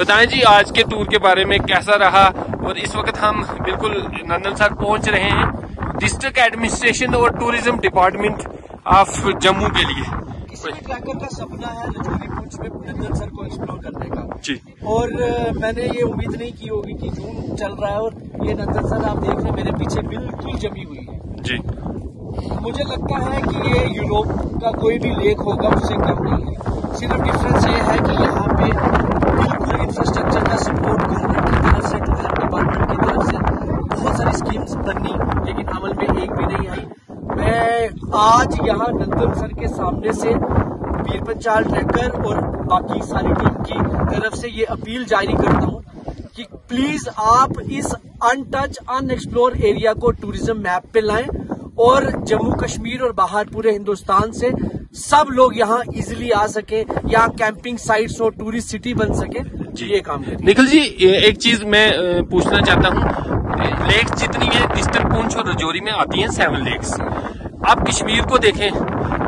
बताएँ जी आज के टूर के बारे में कैसा रहा? और इस वक्त हम बिल्कुल नंदन सर पहुँच रहे हैं डिस्ट्रिक्ट एडमिनिस्ट्रेशन और टूरिज़्म डिपार्टमेंट ऑफ़ जम्मू के लिए। ट्रैकर का सपना है लचोली पूछ में नंदन सर को एक्सप्लोर करने का। जी। और मैंने ये उम्मीद नहीं की होगी कि जून चल रहा है और ये नंदन सर आप देख रहे हैं मेरे पीछे बिल्कुल जमी हुई है। जी। मुझे लगता है कि ये यूरोप का कोई भी लेक होगा उससे कम नहीं है? सिर्फ़ डिफरेंस ये है कि यहाँ पे इंफ्रास्ट्रक्चर का सपोर्ट गवर्नमेंट की तरफ़ से टूरिज़्म डिपार्टमेंट की तरफ़ से बहुत सारी स्कीम्स बनी लेकिन अमल में एक भी नहीं आई। मैं आज यहाँ नंदन सर के सामने से वीर पंचाल ट्रैकर और बाकी सारी टीम की तरफ़ से ये अपील जारी करता हूँ कि प्लीज़ आप इस अनटच अनएक्सप्लोर एरिया को टूरिज़्म मैप पे लाएँ और जम्मू कश्मीर और बाहर पूरे हिंदुस्तान से सब लोग यहाँ इजिली आ सके, यहाँ कैंपिंग साइट्स और टूरिस्ट सिटी बन सके। ये काम निखिल जी एक चीज़ मैं पूछना चाहता हूँ। लेक्स जितनी है डिस्टर पूंछ और रजौरी में आती हैं सेवन लेक्स आप कश्मीर को देखें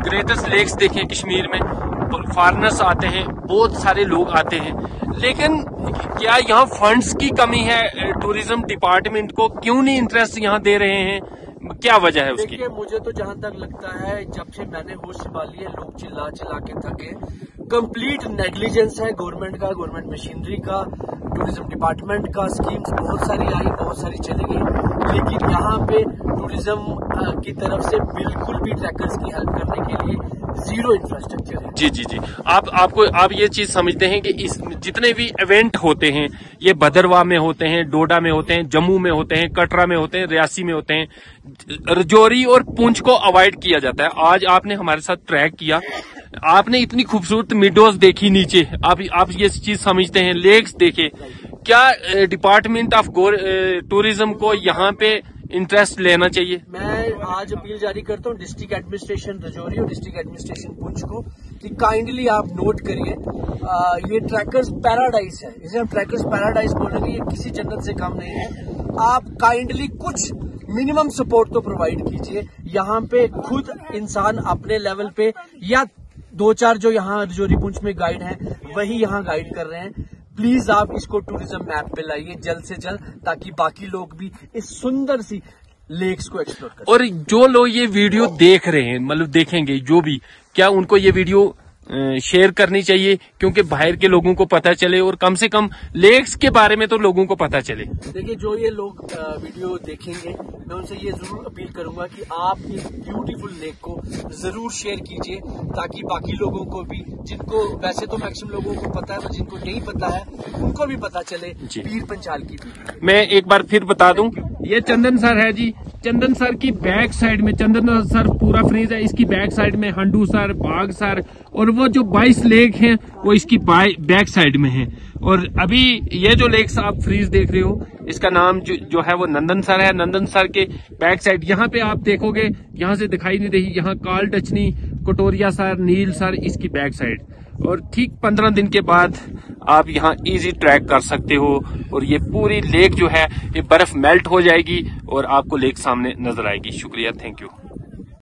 ग्रेटेस्ट लेक्स देखें कश्मीर में फॉरनर्स आते हैं बहुत सारे लोग आते हैं। लेकिन क्या यहाँ फंड्स की कमी है टूरिज़्म डिपार्टमेंट को? क्यों नहीं इंटरेस्ट यहाँ दे रहे हैं? क्या वजह है उसकी? देखिए मुझे तो जहाँ तक लगता है जब से मैंने होश संभाली है लोग चिल्ला चिल्ला के थके कंप्लीट नेग्लिजेंस है गवर्नमेंट का गवर्नमेंट मशीनरी का टूरिज़्म डिपार्टमेंट का स्कीम्स बहुत सारी आई, बहुत सारी चली गई। लेकिन यहाँ पे टूरिज़्म की तरफ़ से बिल्कुल भी ट्रैकर्स की हेल्प करने के लिए ज़ीरो इंफ्रास्ट्रक्चर है। जी जी जी। आप, आपको, आप ये चीज़ समझते हैं कि इस, जितने भी इवेंट होते हैं, ये भदरवाह में होते हैं, डोडा में होते हैं, जम्मू में होते हैं, कटरा में होते हैं, रियासी में होते हैं, रजौरी और पुंछ को अवॉइड किया जाता है। आज आपने हमारे साथ ट्रैक किया आपने इतनी खूबसूरत मिडोज देखी नीचे। आप आप ये चीज़ समझते हैं लेक्स देखे। क्या डिपार्टमेंट ऑफ़ टूरिज़्म को यहाँ पे इंटरेस्ट लेना चाहिए? मैं आज अपील जारी करता हूँ डिस्ट्रिक्ट एडमिनिस्ट्रेशन रजौरी और डिस्ट्रिक्ट एडमिनिस्ट्रेशन पुंछ को कि काइंडली आप नोट करिए। ये ट्रैकर्स पैराडाइज है। इसे हम ट्रैकर्स पैराडाइज बोलेंगे, ये किसी जन्नत से कम नहीं है। आप काइंडली कुछ मिनिमम सपोर्ट तो प्रोवाइड कीजिए। यहाँ पे खुद इंसान अपने लेवल पे या दो चार जो यहाँ, जो रिपुंज में गाइड हैं, वही यहाँ गाइड कर रहे हैं। प्लीज़ आप इसको टूरिज़्म मैप पे लाइए, जल्द से जल्द, ताकि बाकी लोग भी इस सुंदर सी लेक्स को एक्सप्लोर करें और जो लोग ये वीडियो देख रहे हैं मतलब देखेंगे, जो भी, क्या उनको ये वीडियो शेयर करनी चाहिए क्योंकि बाहर के लोगों को पता चले और कम से कम लेक्स के बारे में तो लोगों को पता चले। देखिए जो ये लोग वीडियो देखेंगे मैं उनसे ये ज़रूर अपील करूँगा कि आप इस ब्यूटीफुल लेक को ज़रूर शेयर कीजिए ताकि बाकी लोगों को भी जिनको वैसे तो मैक्सिमम लोगों को पता है पर जिनको नहीं पता है उनको भी पता चले पीर पंचाल की मैं एक बार फिर बता दूँ ये चंदन सर है जी चंदन सर की बैक साइड में चंदन सर पूरा फ्रीज है इसकी बैक साइड में हंडू सर बाग सर और वो जो 22 लेक हैं वो इसकी बैक साइड में है। और अभी ये जो लेक्स आप फ्रीज देख रहे हो इसका नाम जो, जो है वो नंदन सर है। नंदन सर के बैक साइड यहाँ पे आप देखोगे यहाँ से दिखाई नहीं रही यहाँ काल टचनी कटोरिया सर नील सर इसकी बैक साइड। और ठीक पंद्रह दिन के बाद आप यहाँ इजी ट्रैक कर सकते हो और ये पूरी लेक जो है, ये बर्फ़ मेल्ट हो जाएगी और आपको लेक सामने नज़र आएगी। शुक्रिया थैंक यू